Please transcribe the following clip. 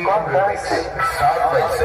politics side by side.